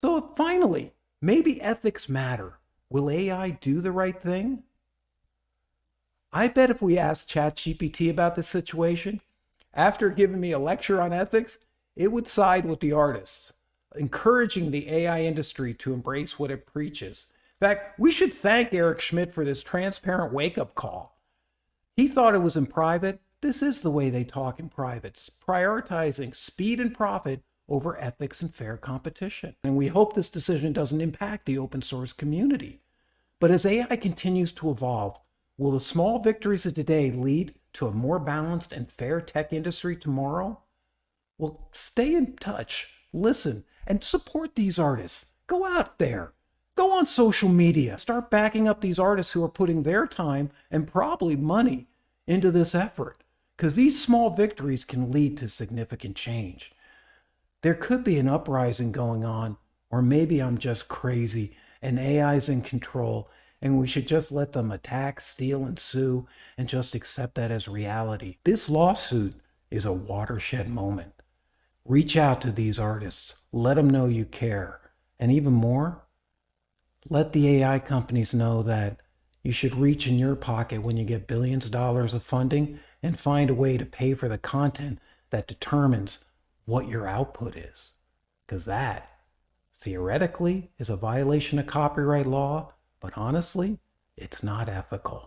So finally, maybe ethics matter. Will AI do the right thing? I bet if we asked ChatGPT about this situation, after giving me a lecture on ethics, it would side with the artists, encouraging the AI industry to embrace what it preaches. In fact, we should thank Eric Schmidt for this transparent wake up call. He thought it was in private. This is the way they talk in privates, prioritizing speed and profit over ethics and fair competition. And we hope this decision doesn't impact the open source community. But as AI continues to evolve, will the small victories of today lead to a more balanced and fair tech industry tomorrow? Well, stay in touch, listen, and support these artists. Go out there. Go on social media. Start backing up these artists who are putting their time and probably money into this effort. Because these small victories can lead to significant change. There could be an uprising going on, or maybe I'm just crazy and AI's in control and we should just let them attack, steal, and sue and just accept that as reality. This lawsuit is a watershed moment. Reach out to these artists, let them know you care, and even more, let the AI companies know that you should reach in your pocket when you get billions of dollars of funding and find a way to pay for the content that determines what your output is. Because that, theoretically, is a violation of copyright law, but honestly, it's not ethical.